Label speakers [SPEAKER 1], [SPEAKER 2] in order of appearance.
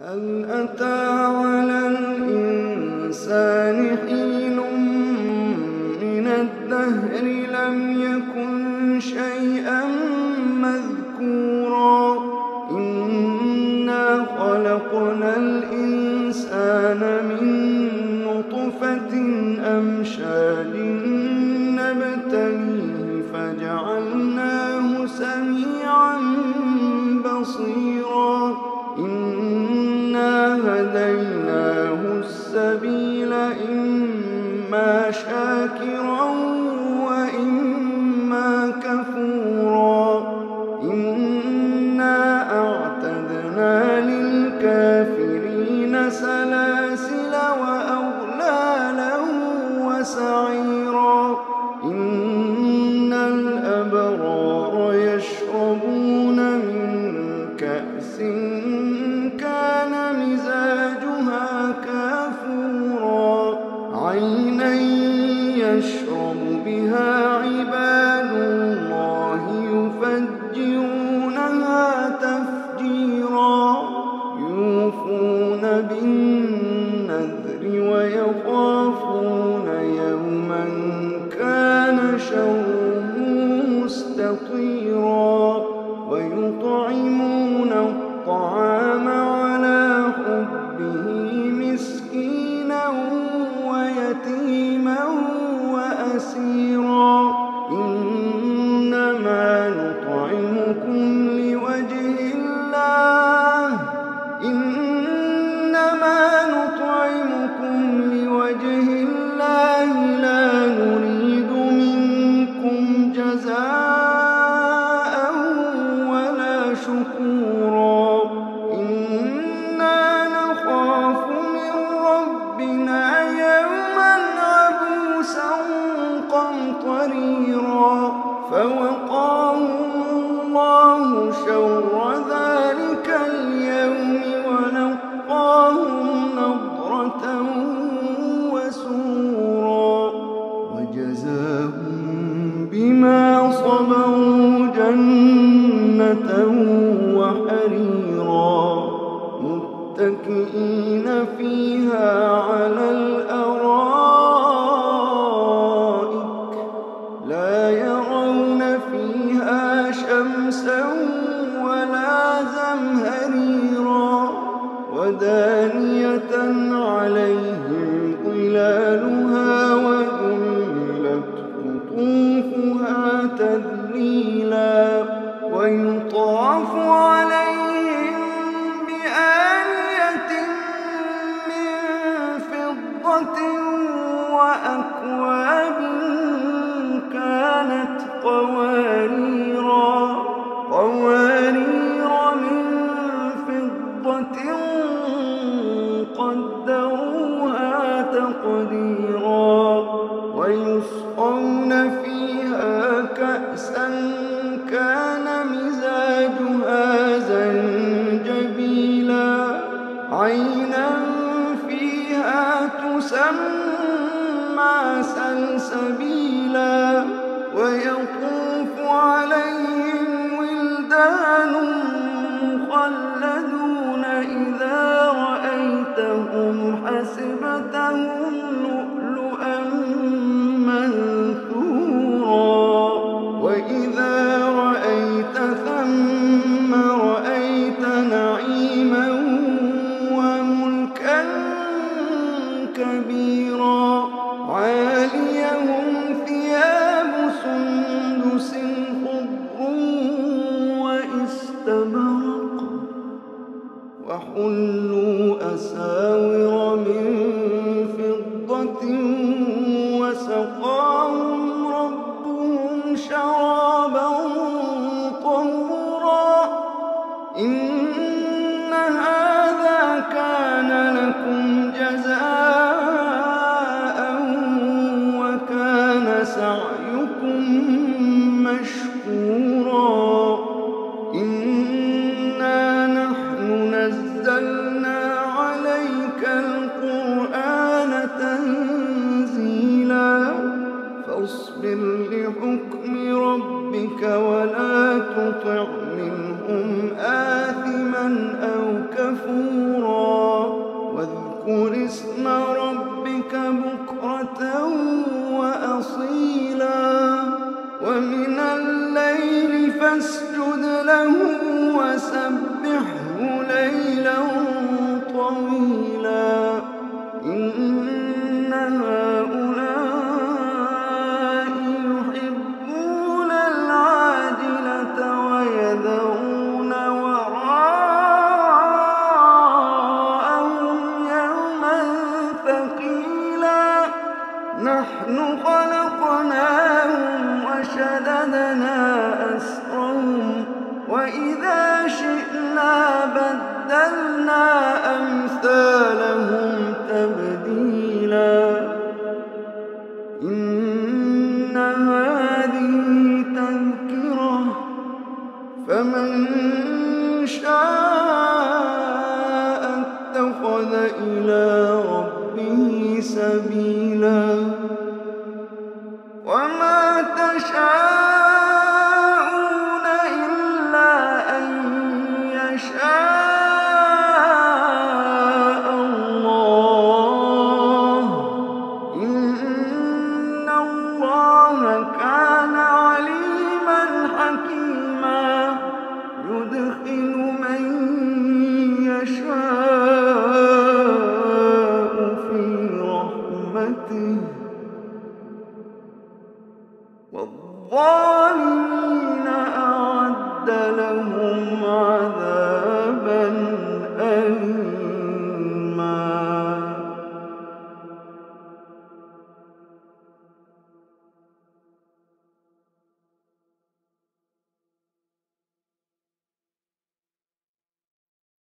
[SPEAKER 1] هل أتى على الإنسان حين وشاكر بالنذر ويخافون الله شر ذلك اليوم ولقاهم نضرة وسورا وجزاهم بما صبروا جنة وحريرا. متكئين فيها على وحفرة وأكواب كانت قواريرا قوارير من فضة قدروها تقديرا ويصفى وإذا فمن شاء اتخذ إلى ربه سبيلا. وما تشاء الله. إن الله رحمته والظالمين